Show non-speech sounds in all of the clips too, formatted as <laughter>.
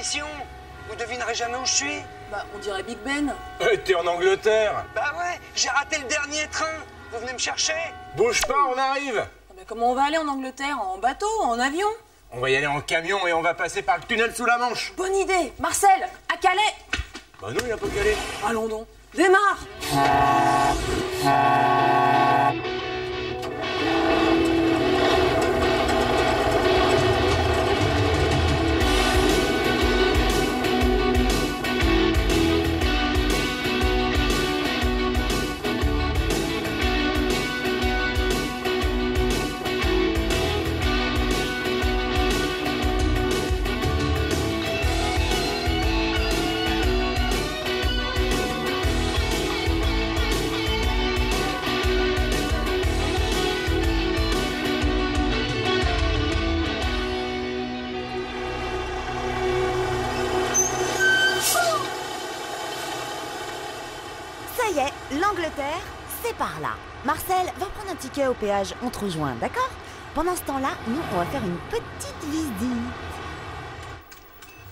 mission. Vous devinerez jamais où je suis. Bah, on dirait Big Ben. <laughs> Euh, T'es en Angleterre Bah ouais, j'ai raté le dernier train. Vous venez me chercher Bouge pas, on arrive Ah bah, comment on va aller en Angleterre? En bateau En avion? On va y aller en camion et on va passer par le tunnel sous la Manche Bonne idée Marcel, à Calais Bah non, il a pas calé Allons donc. Démarre au péage, on te rejoint, d'accord? Pendant ce temps-là, nous, on va faire une petite visite.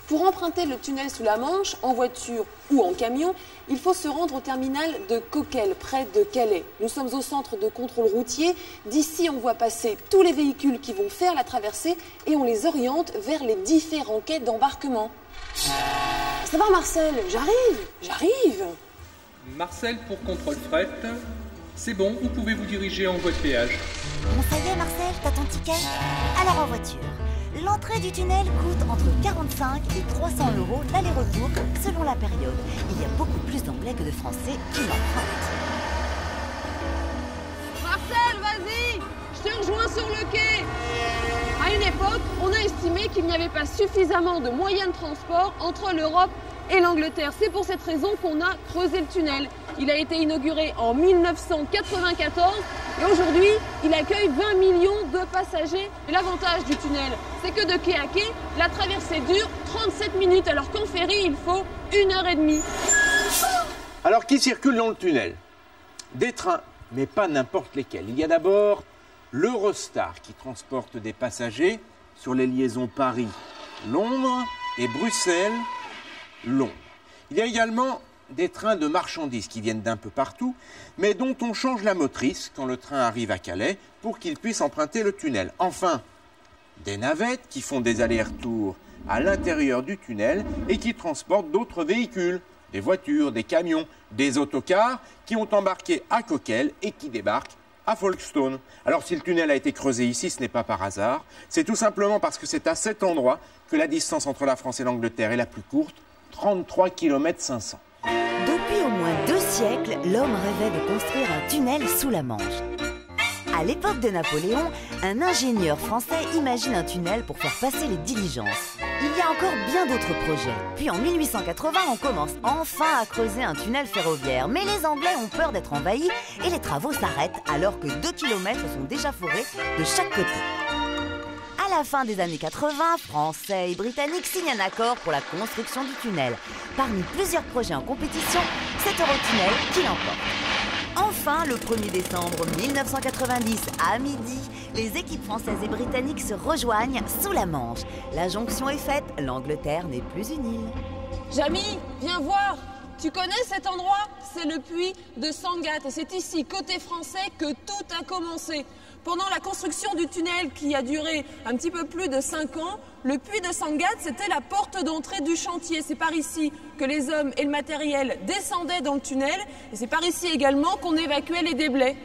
Pour emprunter le tunnel sous la Manche, en voiture ou en camion, il faut se rendre au terminal de Coquel, près de Calais. Nous sommes au centre de contrôle routier. D'ici, on voit passer tous les véhicules qui vont faire la traversée et on les oriente vers les différents quais d'embarquement. Ça va Marcel? J'arrive J'arrive Marcel pour contrôle fret. C'est bon, vous pouvez vous diriger en voie de péage. Bon, ça y est, Marcel, t'as ton ticket? Alors en voiture. L'entrée du tunnel coûte entre 45 et 300 euros l'aller-retour selon la période. Il y a beaucoup plus d'anglais que de français qui l'empruntent. Marcel, vas-y Je te rejoins sur le quai À une époque, on a estimé qu'il n'y avait pas suffisamment de moyens de transport entre l'Europe et l'Angleterre. C'est pour cette raison qu'on a creusé le tunnel. Il a été inauguré en 1994 et aujourd'hui, il accueille 20 millions de passagers. Et l'avantage du tunnel, c'est que de quai à quai, la traversée dure 37 minutes alors qu'en ferry, il faut une heure et demie. Alors, qui circule dans le tunnel? Des trains, mais pas n'importe lesquels. Il y a d'abord l'Eurostar qui transporte des passagers sur les liaisons Paris-Londres et Bruxelles-Londres. Il y a également des trains de marchandises qui viennent d'un peu partout, mais dont on change la motrice quand le train arrive à Calais pour qu'il puisse emprunter le tunnel. Enfin, des navettes qui font des allers-retours à l'intérieur du tunnel et qui transportent d'autres véhicules, des voitures, des camions, des autocars qui ont embarqué à Coquel et qui débarquent à Folkestone. Alors si le tunnel a été creusé ici, ce n'est pas par hasard, c'est tout simplement parce que c'est à cet endroit que la distance entre la France et l'Angleterre est la plus courte, 33 km 500. Depuis au moins deux siècles, l'homme rêvait de construire un tunnel sous la Manche. À l'époque de Napoléon, un ingénieur français imagine un tunnel pour faire passer les diligences. Il y a encore bien d'autres projets. Puis en 1880, on commence enfin à creuser un tunnel ferroviaire. Mais les Anglais ont peur d'être envahis et les travaux s'arrêtent alors que 2 km sont déjà forés de chaque côté. À la fin des années 80, Français et Britanniques signent un accord pour la construction du tunnel. Parmi plusieurs projets en compétition, c'est Eurotunnel qui l'emporte. Enfin, le 1er décembre 1990, à midi, les équipes françaises et britanniques se rejoignent sous la Manche. La jonction est faite, l'Angleterre n'est plus une île. Jamy, viens voir Tu connais cet endroit? C'est le puits de Sangatte c'est ici, côté français, que tout a commencé. Pendant la construction du tunnel qui a duré un petit peu plus de 5 ans, le puits de Sangatte, c'était la porte d'entrée du chantier. C'est par ici que les hommes et le matériel descendaient dans le tunnel et c'est par ici également qu'on évacuait les déblais.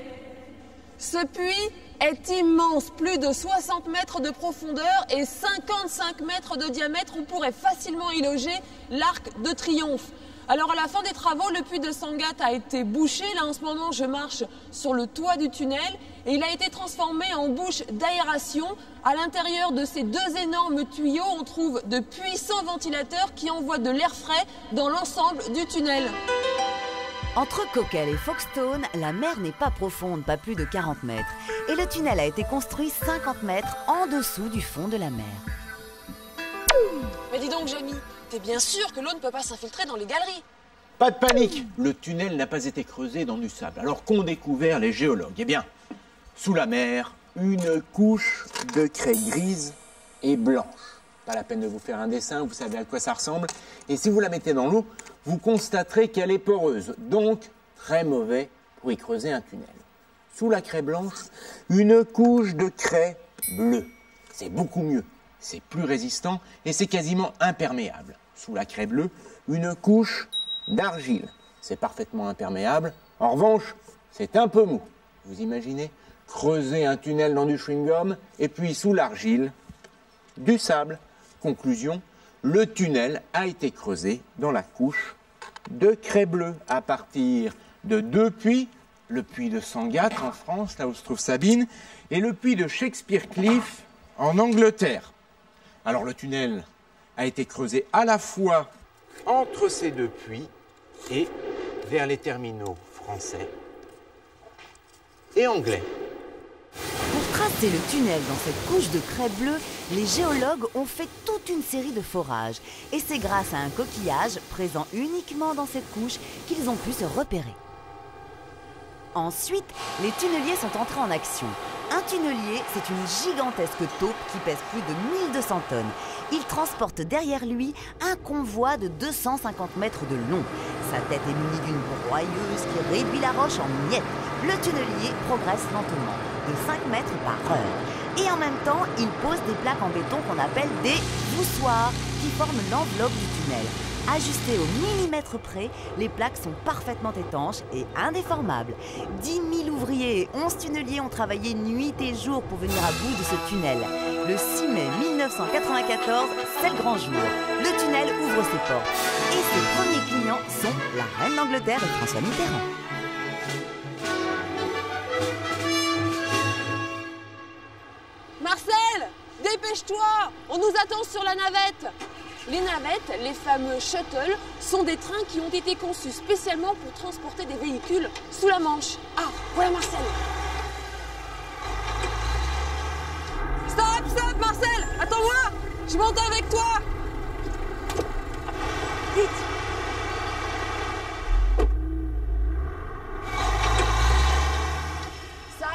Ce puits est immense, plus de 60 mètres de profondeur et 55 mètres de diamètre. On pourrait facilement y loger l'arc de triomphe. Alors à la fin des travaux, le puits de Sangatte a été bouché. Là en ce moment, je marche sur le toit du tunnel et il a été transformé en bouche d'aération. À l'intérieur de ces deux énormes tuyaux, on trouve de puissants ventilateurs qui envoient de l'air frais dans l'ensemble du tunnel. Entre Coquel et Folkestone, la mer n'est pas profonde, pas plus de 40 mètres. Et le tunnel a été construit 50 mètres en dessous du fond de la mer. Donc, Jamy, t'es bien sûr que l'eau ne peut pas s'infiltrer dans les galeries Pas de panique Le tunnel n'a pas été creusé dans du sable. Alors qu'ont découvert les géologues Eh bien, sous la mer, une couche de craie grise et blanche. Pas la peine de vous faire un dessin, vous savez à quoi ça ressemble. Et si vous la mettez dans l'eau, vous constaterez qu'elle est poreuse, donc très mauvais pour y creuser un tunnel. Sous la craie blanche, une couche de craie bleue. C'est beaucoup mieux, c'est plus résistant et c'est quasiment imperméable. Sous la craie bleue, une couche d'argile. C'est parfaitement imperméable. En revanche, c'est un peu mou. Vous imaginez creuser un tunnel dans du chewing-gum et puis sous l'argile, du sable. Conclusion, le tunnel a été creusé dans la couche de craie bleue à partir de deux puits, le puits de Sangatte en France, là où se trouve Sabine, et le puits de Shakespeare Cliff en Angleterre. Alors le tunnel a été creusé à la fois entre ces deux puits et vers les terminaux français et anglais. Pour tracer le tunnel dans cette couche de craie bleue, les géologues ont fait toute une série de forages. Et c'est grâce à un coquillage présent uniquement dans cette couche qu'ils ont pu se repérer. Ensuite, les tunneliers sont entrés en action. Un tunnelier, c'est une gigantesque taupe qui pèse plus de 1200 tonnes. Il transporte derrière lui un convoi de 250 mètres de long. Sa tête est munie d'une broyeuse qui réduit la roche en miettes. Le tunnelier progresse lentement, de 5 mètres par heure. Et en même temps, il pose des plaques en béton qu'on appelle des voussoirs, qui forment l'enveloppe du Ajustées au millimètre près, les plaques sont parfaitement étanches et indéformables. 10 000 ouvriers et 11 tunneliers ont travaillé nuit et jour pour venir à bout de ce tunnel. Le 6 mai 1994, c'est le grand jour. Le tunnel ouvre ses portes. Et ses premiers clients sont la reine d'Angleterre et François Mitterrand. Marcel Dépêche-toi On nous attend sur la navette Les navettes, les fameux shuttles, sont des trains qui ont été conçus spécialement pour transporter des véhicules sous la Manche. Ah, voilà Marcel. Stop, stop Marcel. Attends-moi. Je monte avec toi. Vite Ça,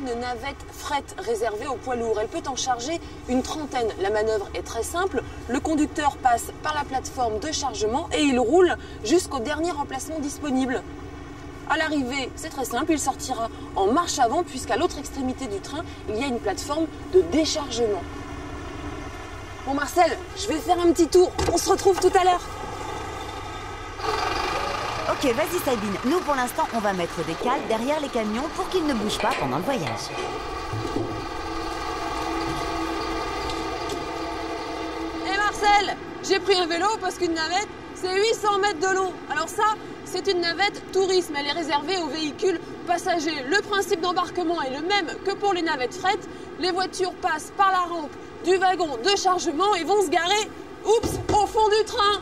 une navette fret réservée aux poids lourds. Elle peut en charger une trentaine. La manœuvre est très simple. Le conducteur passe par la plateforme de chargement et il roule jusqu'au dernier emplacement disponible. À l'arrivée, c'est très simple, il sortira en marche avant puisqu'à l'autre extrémité du train, il y a une plateforme de déchargement. Bon Marcel, je vais faire un petit tour. On se retrouve tout à l'heure. Ok, vas-y Sabine. Nous, pour l'instant, on va mettre des cales derrière les camions pour qu'ils ne bougent pas pendant le voyage. Et Marcel, j'ai pris un vélo parce qu'une navette, c'est 800 mètres de long. Alors ça, c'est une navette tourisme. Elle est réservée aux véhicules passagers. Le principe d'embarquement est le même que pour les navettes fret. Les voitures passent par la rampe du wagon de chargement et vont se garer, au fond du train.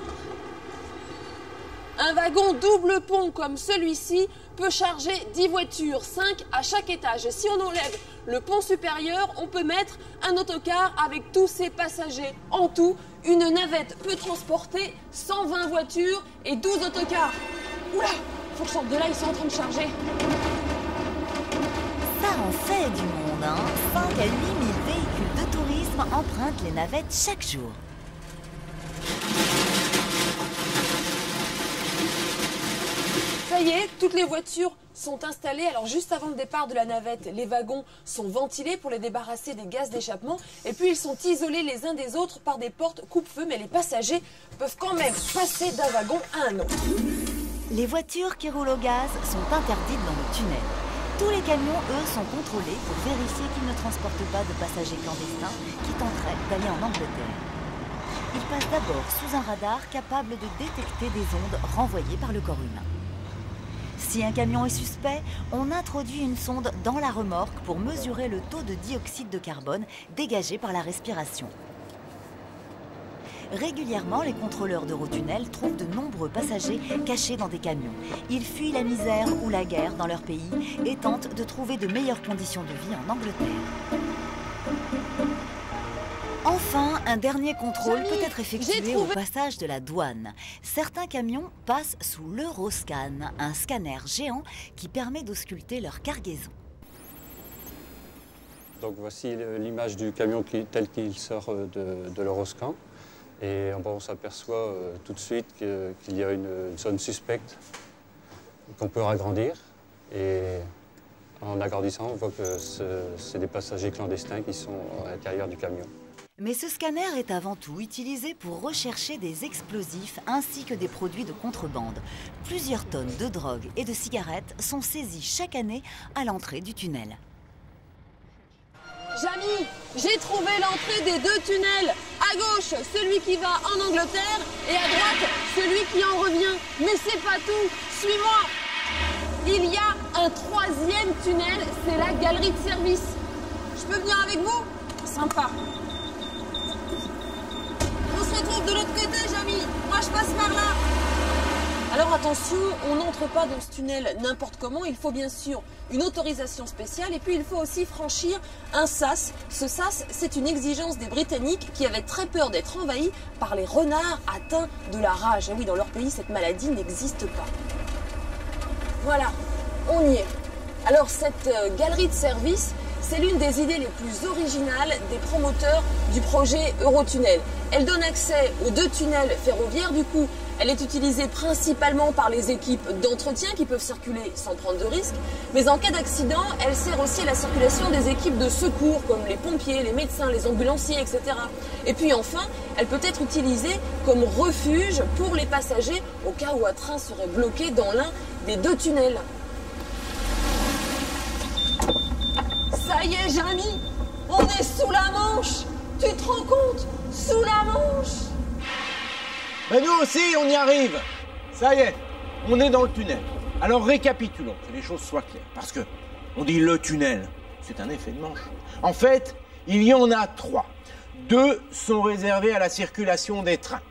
Un wagon double pont comme celui-ci peut charger 10 voitures, 5 à chaque étage. Et si on enlève le pont supérieur, on peut mettre un autocar avec tous ses passagers. En tout, une navette peut transporter 120 voitures et 12 autocars. Oula, faut que je sorte de là, ils sont en train de charger. Ça en fait du monde, hein 5 à 8 000 véhicules de tourisme empruntent les navettes chaque jour. Ça y toutes les voitures sont installées. Alors juste avant le départ de la navette, les wagons sont ventilés pour les débarrasser des gaz d'échappement. Et puis ils sont isolés les uns des autres par des portes coupe-feu. Mais les passagers peuvent quand même passer d'un wagon à un autre. Les voitures qui roulent au gaz sont interdites dans le tunnel. Tous les camions, eux, sont contrôlés pour vérifier qu'ils ne transportent pas de passagers clandestins qui tenteraient d'aller en Angleterre. Ils passent d'abord sous un radar capable de détecter des ondes renvoyées par le corps humain. Si un camion est suspect, on introduit une sonde dans la remorque pour mesurer le taux de dioxyde de carbone dégagé par la respiration. Régulièrement, les contrôleurs d'Eurotunnel trouvent de nombreux passagers cachés dans des camions. Ils fuient la misère ou la guerre dans leur pays et tentent de trouver de meilleures conditions de vie en Angleterre. Enfin, un dernier contrôle peut être effectué au passage de la douane. Certains camions passent sous l'Euroscan, un scanner géant qui permet d'ausculter leur cargaison. Donc voici l'image du camion qui- tel qu'il sort euh, de, de l'Euroscan. Et on s'aperçoit euh, tout de suite qu'il y a une, une zone suspecte qu'on peut agrandir. Et en agrandissant, on voit que ce- c'est des passagers clandestins qui sont à l'intérieur du camion. Mais ce scanner est avant tout utilisé pour rechercher des explosifs ainsi que des produits de contrebande. Plusieurs tonnes de drogue et de cigarettes sont saisies chaque année à l'entrée du tunnel. Jamy, j'ai trouvé l'entrée des deux tunnels. À gauche, celui qui va en Angleterre et à droite, celui qui en revient. Mais c'est pas tout. Suis-moi. Il y a un troisième tunnel, c'est la galerie de service. Je peux venir avec vous? Sympa. Retrouve de l'autre côté, Jamy. Moi, je passe par là. Alors attention, on n'entre pas dans ce tunnel n'importe comment, il faut bien sûr une autorisation spéciale et puis il faut aussi franchir un sas. Ce sas, c'est une exigence des Britanniques qui avaient très peur d'être envahis par les renards atteints de la rage. Et oui, dans leur pays, cette maladie n'existe pas. Voilà, on y est. Alors cette euh, galerie de service, c'est l'une des idées les plus originales des promoteurs du projet Eurotunnel. Elle donne accès aux deux tunnels ferroviaires, du coup, elle est utilisée principalement par les équipes d'entretien qui peuvent circuler sans prendre de risques, mais en cas d'accident, elle sert aussi à la circulation des équipes de secours comme les pompiers, les médecins, les ambulanciers, etc. Et puis enfin, elle peut être utilisée comme refuge pour les passagers au cas où un train serait bloqué dans l'un des deux tunnels. Ça y est, Jamy, on est sous la Manche. Tu te rends compte? Sous la Manche Mais nous aussi, on y arrive. Ça y est, on est dans le tunnel. Alors récapitulons, que les choses soient claires. Parce que on dit le tunnel, c'est un effet de manche. En fait, il y en a trois. Deux sont réservés à la circulation des trains.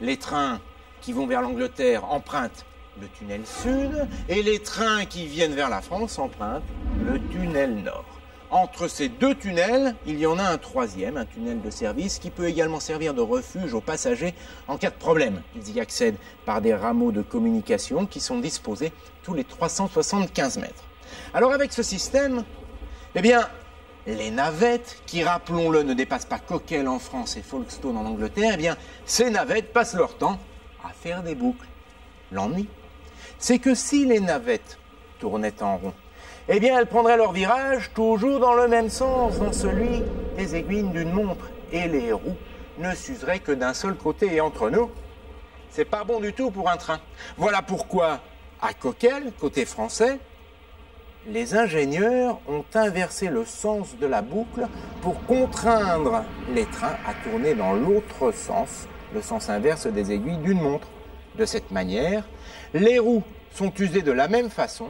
Les trains qui vont vers l'Angleterre empruntent le tunnel sud et les trains qui viennent vers la France empruntent le tunnel nord. Entre ces deux tunnels, il y en a un troisième, un tunnel de service, qui peut également servir de refuge aux passagers en cas de problème. Ils y accèdent par des rameaux de communication qui sont disposés tous les 375 mètres. Alors avec ce système, eh bien, les navettes, qui rappelons-le ne dépassent pas Coquel en France et Folkestone en Angleterre, eh bien, ces navettes passent leur temps à faire des boucles. L'ennui, c'est que si les navettes tournaient en rond, eh bien, elles prendraient leur virage toujours dans le même sens, dans celui des aiguilles d'une montre, et les roues ne s'useraient que d'un seul côté. Et entre nous, c'est pas bon du tout pour un train. Voilà pourquoi, à Coquel, côté français, les ingénieurs ont inversé le sens de la boucle pour contraindre les trains à tourner dans l'autre sens, le sens inverse des aiguilles d'une montre. De cette manière, les roues sont usées de la même façon,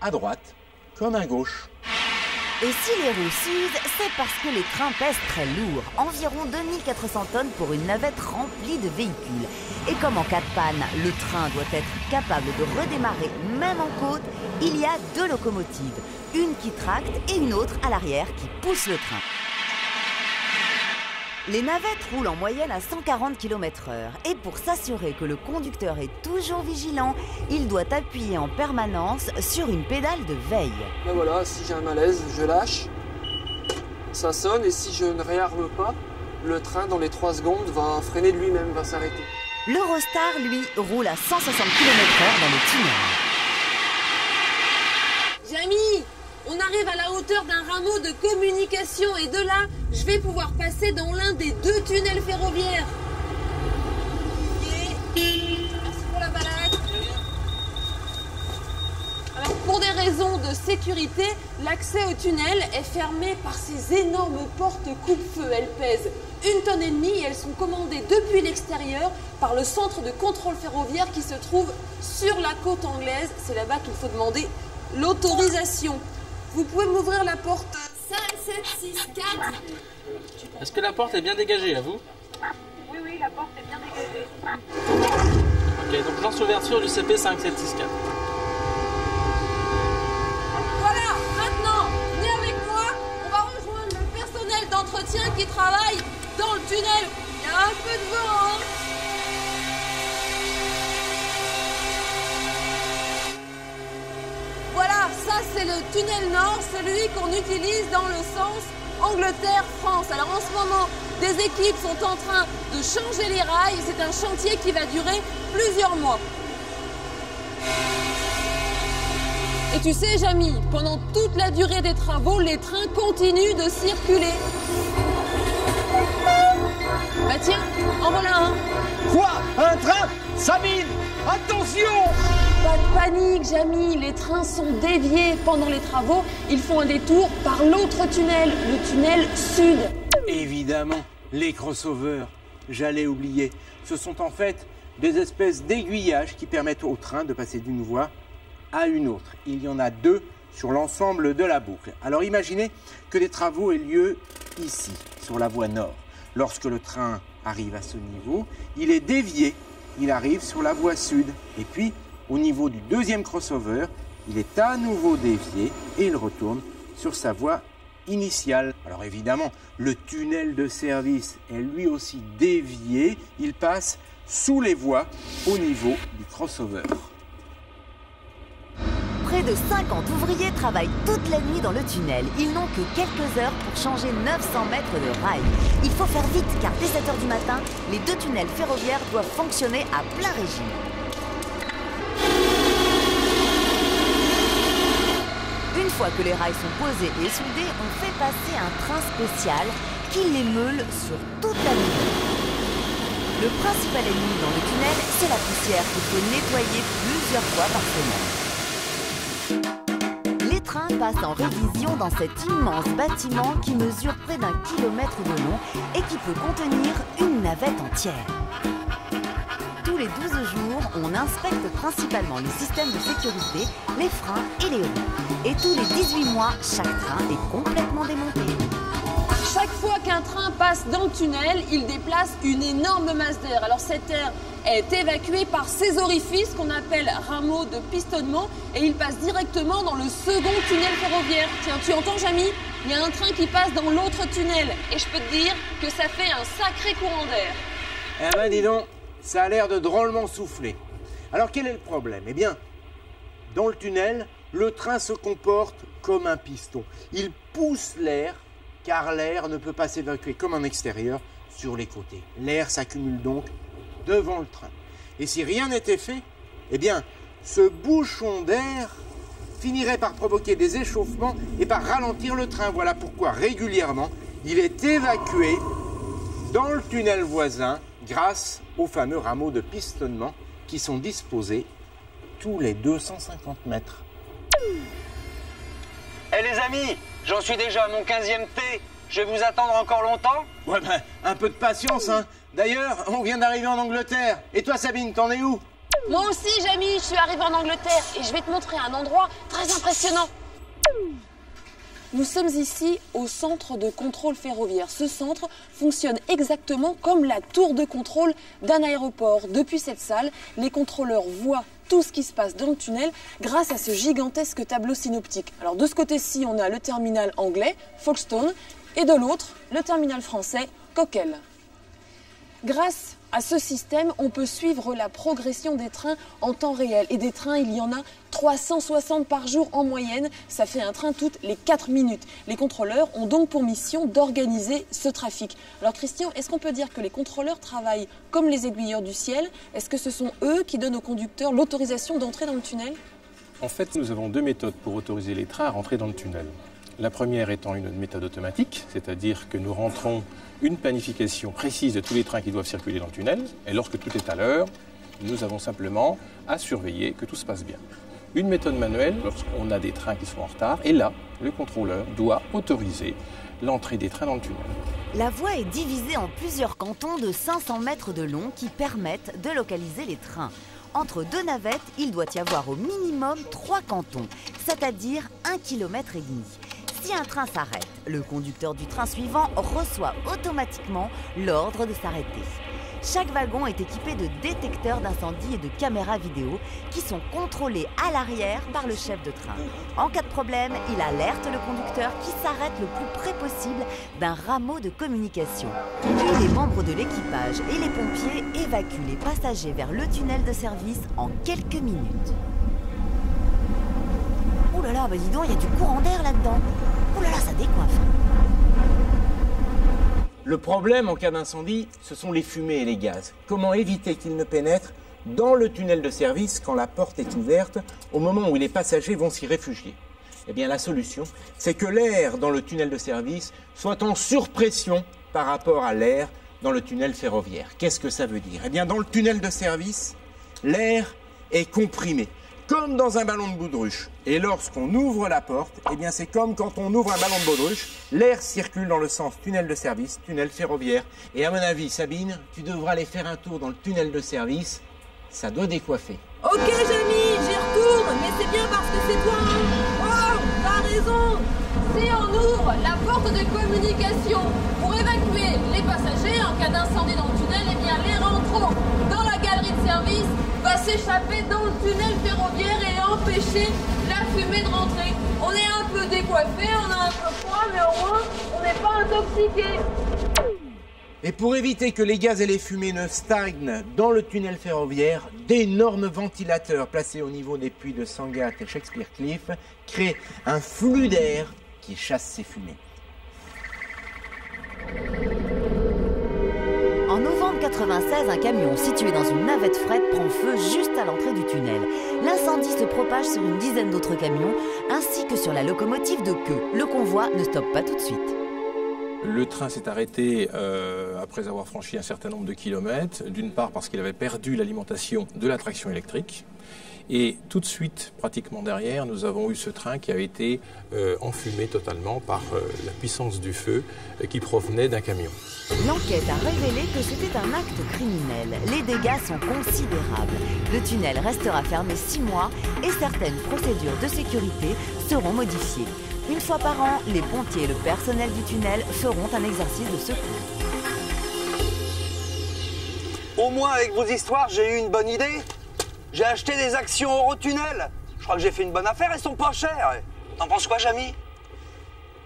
à droite comme gauche. Et si les roues s'usent, c'est parce que les trains pèsent très lourd, environ 2400 tonnes pour une navette remplie de véhicules. Et comme en cas de panne, le train doit être capable de redémarrer même en côte, il y a deux locomotives, une qui tracte et une autre à l'arrière qui pousse le train. Les navettes roulent en moyenne à 140 km/h et pour s'assurer que le conducteur est toujours vigilant, il doit appuyer en permanence sur une pédale de veille. Ben voilà, si j'ai un malaise, je lâche. Ça sonne et si je ne réarme pas, le train dans les 3 secondes va freiner de lui-même, va s'arrêter. L'Eurostar, lui, roule à 160 km/h dans le tunnel. Jamy, on arrive à la hauteur d'un rameau de communication et de là, je vais pouvoir passer dans l'un des deux tunnels ferroviaires. Merci pour la balade. Pour des raisons de sécurité, l'accès au tunnel est fermé par ces énormes portes coupe-feu. Elles pèsent une tonne et demie et elles sont commandées depuis l'extérieur par le centre de contrôle ferroviaire qui se trouve sur la côte anglaise. C'est là-bas qu'il faut demander l'autorisation. Vous pouvez m'ouvrir la porte 5, 7, 6, 4 Est-ce que la porte est bien dégagée, à vous Oui, oui, la porte est bien dégagée. Ok, donc lance l'ouverture du CP 5764. Voilà, maintenant, venez avec moi. On va rejoindre le personnel d'entretien qui travaille dans le tunnel. Il y a un peu de vent, hein Voilà, ça c'est le tunnel nord, celui qu'on utilise dans le sens Angleterre-France. Alors en ce moment, des équipes sont en train de changer les rails c'est un chantier qui va durer plusieurs mois. Et tu sais, Jamy, pendant toute la durée des travaux, les trains continuent de circuler. Bah tiens, en voilà un. Quoi? Un train? Sabine Attention Pas de panique, Jamy, les trains sont déviés pendant les travaux. Ils font un détour par l'autre tunnel, le tunnel sud. Évidemment, les crossovers. J'allais oublier. Ce sont en fait des espèces d'aiguillages qui permettent au train de passer d'une voie à une autre. Il y en a deux sur l'ensemble de la boucle. Alors imaginez que les travaux aient lieu ici, sur la voie nord. Lorsque le train arrive à ce niveau, il est dévié, il arrive sur la voie sud. Et puis, au niveau du deuxième crossover, il est à nouveau dévié et il retourne sur sa voie initiale. Alors évidemment, le tunnel de service est lui aussi dévié, il passe sous les voies au niveau du crossover. Près de 50 ouvriers travaillent toute la nuit dans le tunnel. Ils n'ont que quelques heures pour changer 900 mètres de rails. Il faut faire vite car dès 7 heures du matin, les deux tunnels ferroviaires doivent fonctionner à plein régime. Une fois que les rails sont posés et soudés, on fait passer un train spécial qui les meule sur toute la nuit. Le principal ennemi dans le tunnel, c'est la poussière qu'il faut nettoyer plusieurs fois par semaine. Les trains passent en révision dans cet immense bâtiment qui mesure près d'un kilomètre de long et qui peut contenir une navette entière. Tous les 12 jours, on inspecte principalement les systèmes de sécurité, les freins et les roues. Et tous les 18 mois, chaque train est complètement démonté. Chaque fois qu'un train passe dans le tunnel, il déplace une énorme masse d'air. Alors cet air est évacué par ces orifices qu'on appelle rameaux de pistonnement et il passe directement dans le second tunnel ferroviaire. Tiens, tu entends, Jamy? Il y a un train qui passe dans l'autre tunnel et je peux te dire que ça fait un sacré courant d'air. Eh ben dis donc, ça a l'air de drôlement souffler. Alors quel est le problème? Eh bien, dans le tunnel, le train se comporte comme un piston. Il pousse l'air car l'air ne peut pas s'évacuer comme en extérieur sur les côtés. L'air s'accumule donc devant le train. Et si rien n'était fait, eh bien, ce bouchon d'air finirait par provoquer des échauffements et par ralentir le train. Voilà pourquoi régulièrement, il est évacué dans le tunnel voisin grâce aux fameux rameaux de pistonnement qui sont disposés tous les 250 mètres. Eh les amis, j'en suis déjà à mon 15e thé. Je vais vous attendre encore longtemps Ouais, ben, un peu de patience, hein. D'ailleurs, on vient d'arriver en Angleterre. Et toi, Sabine, t'en es où? Moi aussi, Jamy, je suis arrivée en Angleterre et je vais te montrer un endroit très impressionnant. Nous sommes ici au centre de contrôle ferroviaire. Ce centre fonctionne exactement comme la tour de contrôle d'un aéroport. Depuis cette salle, les contrôleurs voient tout ce qui se passe dans le tunnel grâce à ce gigantesque tableau synoptique. Alors de ce côté-ci, on a le terminal anglais, Folkestone, et de l'autre, le terminal français, Coquel. Grâce à ce système, on peut suivre la progression des trains en temps réel. Et des trains, il y en a 360 par jour en moyenne. Ça fait un train toutes les 4 minutes. Les contrôleurs ont donc pour mission d'organiser ce trafic. Alors Christian, est-ce qu'on peut dire que les contrôleurs travaillent comme les aiguilleurs du ciel? Est-ce que ce sont eux qui donnent aux conducteurs l'autorisation d'entrer dans le tunnel? En fait, nous avons deux méthodes pour autoriser les trains à rentrer dans le tunnel. La première étant une méthode automatique, c'est-à-dire que nous rentrons une planification précise de tous les trains qui doivent circuler dans le tunnel, et lorsque tout est à l'heure, nous avons simplement à surveiller que tout se passe bien. Une méthode manuelle, lorsqu'on a des trains qui sont en retard, et là, le contrôleur doit autoriser l'entrée des trains dans le tunnel. La voie est divisée en plusieurs cantons de 500 mètres de long qui permettent de localiser les trains. Entre deux navettes, il doit y avoir au minimum trois cantons, c'est-à-dire un kilomètre et demi. Si un train s'arrête, le conducteur du train suivant reçoit automatiquement l'ordre de s'arrêter. Chaque wagon est équipé de détecteurs d'incendie et de caméras vidéo qui sont contrôlés à l'arrière par le chef de train. En cas de problème, il alerte le conducteur qui s'arrête le plus près possible d'un rameau de communication. Puis les membres de l'équipage et les pompiers évacuent les passagers vers le tunnel de service en quelques minutes. Là là, bah dis donc, il y a du courant d'air là-dedans. Oh là là, ça décoiffe. Le problème en cas d'incendie, ce sont les fumées et les gaz. Comment éviter qu'ils ne pénètrent dans le tunnel de service quand la porte est ouverte au moment où les passagers vont s'y réfugier? Eh bien la solution, c'est que l'air dans le tunnel de service soit en surpression par rapport à l'air dans le tunnel ferroviaire. Qu'est-ce que ça veut dire? Eh bien dans le tunnel de service, l'air est comprimé comme dans un ballon de baudruche. Et lorsqu'on ouvre la porte, eh bien c'est comme quand on ouvre un ballon de baudruche, l'air circule dans le sens tunnel de service, tunnel ferroviaire. Et à mon avis, Sabine, tu devras aller faire un tour dans le tunnel de service. Ça doit décoiffer. Ok, Jamie, j'y retourne, mais c'est bien parce que c'est toi. hein. Oh, t'as raison. Si on ouvre la porte de communication pour évacuer les passagers en cas d'incendie dans le tunnel, eh bien les rentrants dans la galerie de service dans le tunnel ferroviaire et empêcher la fumée de rentrer. On est un peu décoiffé, on a un peu froid, mais au moins on n'est pas intoxiqué. Et pour éviter que les gaz et les fumées ne stagnent dans le tunnel ferroviaire, d'énormes ventilateurs placés au niveau des puits de Sangatte et Shakespeare Cliff créent un flux d'air qui chasse ces fumées. En novembre 96, un camion situé dans une navette fret prend feu juste à l'entrée du tunnel. L'incendie se propage sur une dizaine d'autres camions, ainsi que sur la locomotive de queue. Le convoi ne stoppe pas tout de suite. Le train s'est arrêté euh, après avoir franchi un certain nombre de kilomètres, d'une part parce qu'il avait perdu l'alimentation de la traction électrique, et tout de suite, pratiquement derrière, nous avons eu ce train qui a été euh, enfumé totalement par euh, la puissance du feu euh, qui provenait d'un camion. L'enquête a révélé que c'était un acte criminel. Les dégâts sont considérables. Le tunnel restera fermé six mois et certaines procédures de sécurité seront modifiées. Une fois par an, les pompiers et le personnel du tunnel feront un exercice de secours. Au moins, avec vos histoires, j'ai eu une bonne idée. J'ai acheté des actions Eurotunnel. Je crois que j'ai fait une bonne affaire, elles sont pas chères. T'en penses quoi, Jamy?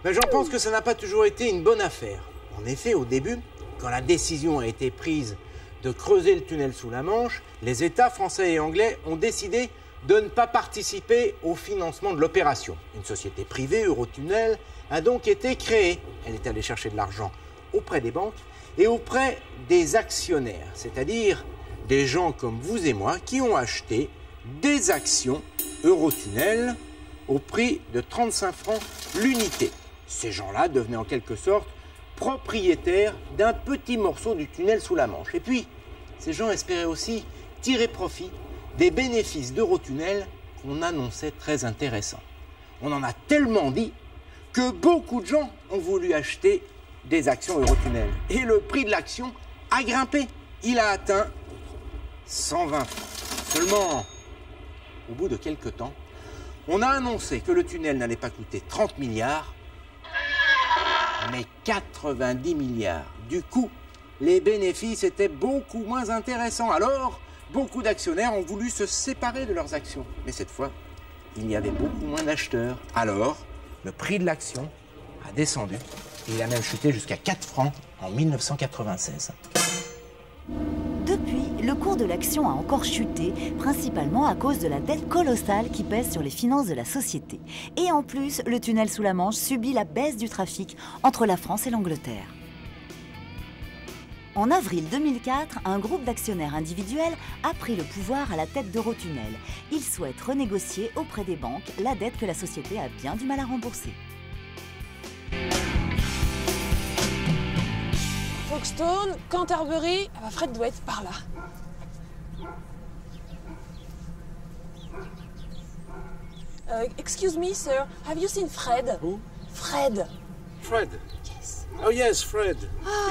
Mais j'en pense que ça n'a pas toujours été une bonne affaire. En effet, au début, quand la décision a été prise de creuser le tunnel sous la Manche, les États français et anglais ont décidé de ne pas participer au financement de l'opération. Une société privée, Eurotunnel, a donc été créée. Elle est allée chercher de l'argent auprès des banques et auprès des actionnaires, c'est-à-dire des gens comme vous et moi qui ont acheté des actions Eurotunnel au prix de 35 francs l'unité. Ces gens-là devenaient en quelque sorte propriétaires d'un petit morceau du tunnel sous la Manche. Et puis, ces gens espéraient aussi tirer profit des bénéfices d'Eurotunnel qu'on annonçait très intéressants. On en a tellement dit que beaucoup de gens ont voulu acheter des actions Eurotunnel. Et le prix de l'action a grimpé. Il a atteint 120 francs. Seulement, au bout de quelques temps, on a annoncé que le tunnel n'allait pas coûter 30 milliards, mais 90 milliards. Du coup, les bénéfices étaient beaucoup moins intéressants. Alors, beaucoup d'actionnaires ont voulu se séparer de leurs actions. Mais cette fois, il y avait beaucoup moins d'acheteurs. Alors, le prix de l'action a descendu. Et il a même chuté jusqu'à 4 francs en 1996. Le cours de l'action a encore chuté, principalement à cause de la dette colossale qui pèse sur les finances de la société. Et en plus, le tunnel sous la Manche subit la baisse du trafic entre la France et l'Angleterre. En avril 2004, un groupe d'actionnaires individuels a pris le pouvoir à la tête d'Eurotunnel. Ils souhaitent renégocier auprès des banques la dette que la société a bien du mal à rembourser. Folkestone, Canterbury, Fred doit être par là. Uh, excuse me, sir. Have you seen Fred? Who? Fred. Fred? Yes. Oh yes, Fred.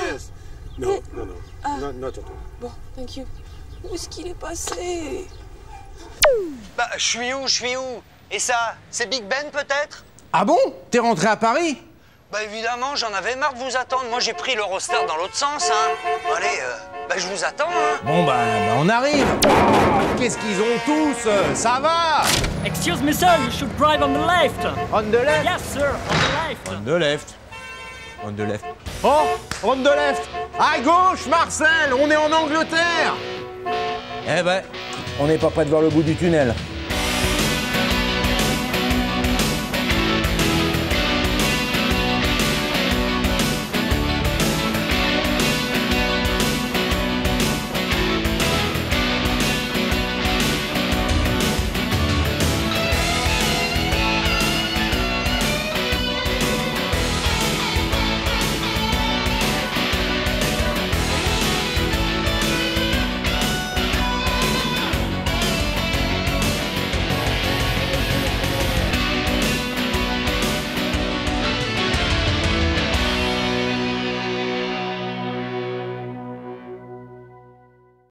Yes. No, Mais- no, no, Ah. not, not at all. Bon, thank you. Où est-ce qu'il est passé? Bah, je suis où, je suis où? Et ça, c'est Big Ben peut-être? Ah bon? T'es rentré à Paris? Bah évidemment, j'en avais marre de vous attendre. Moi, j'ai pris l'Eurostar dans l'autre sens, hein. Allez, euh, bah je vous attends, hein. Bon bah, bah, on arrive. Qu'est-ce qu'ils ont tous euh, Ça va Excuse me, sir, you should drive on the left. On the left Yes, sir, on the left. On the left. On the left. Oh On the left À gauche, Marcel On est en Angleterre Eh ben, on n'est pas près de voir le bout du tunnel.